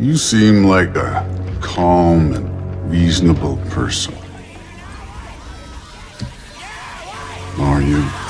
You seem like a calm and reasonable person. Are you?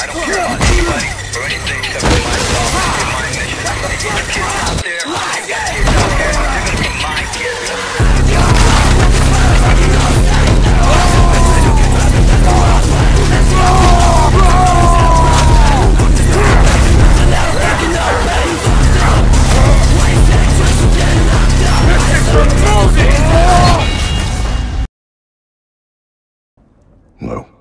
I don't care about anybody or anything No.